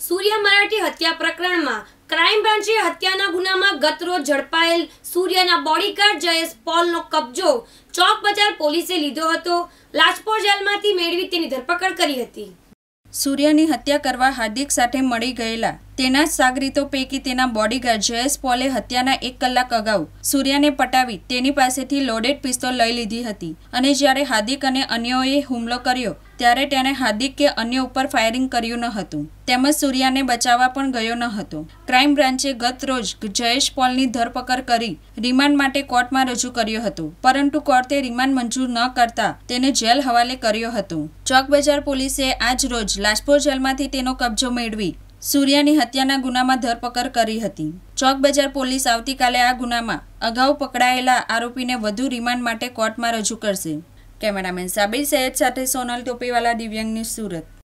સૂર્ય મરાઠી હત્યા પ્રકરણમાં ક્રાઇમ બ્રાન્ચે હત્યાના ગુનામાં ગતરોજ ઝડપાયેલ સૂર્યના બોડીગાર્ડ જયેશ પોલનો કબજો ચોક બજાર પોલીસે લીધો હતો. લાજપોર જેલમાંથી મેળવી તેની ધરપકડ કરી હતી. સૂર્યની હત્યા કરવા હાર્દિક સાથે મળી ગયેલા તેના સાગરીતો પૈકી તેના બોડીગાર્ડ જયેશ પોલે હત્યાના એક કલાક અગાઉ સૂર્યાને પટાવી તેની પાસેથી લોડેડ પિસ્તોલ લઈ લીધી હતી. અને જ્યારે હાર્દિક અને અન્યોએ હુમલો કર્યો, ત્યારે તેણે હાર્દિક કે અન્ય ઉપર ફાયરિંગ કર્યું ન હતું. તેમજ સૂર્યાને બચાવવા પણ ગયો ન હતો. ક્રાઇમ બ્રાન્ચે ગત રોજ જયેશ પોલની ધરપકડ કરી રિમાન્ડ માટે કોર્ટમાં રજૂ કર્યો હતો. પરંતુ કોર્ટે રિમાન્ડ મંજૂર ન કરતા તેને જેલ હવાલે કર્યો હતો. ચોક બજાર પોલીસે આજ રોજ લાજપોર જેલમાંથી તેનો કબજો મેળવી સૂર્યાની હત્યાના ગુનામાં ધરપકડ કરી હતી. ચોક બજાર પોલીસ આવતીકાલે આ ગુનામાં અગાઉ પકડાયેલા આરોપીને વધુ રિમાન્ડ માટે કોર્ટમાં રજૂ કરશે. કેમેરામેન સાબિર સૈયદ સાથે સોનલ ટોપીવાલા દિવ્યાંગની સુરત.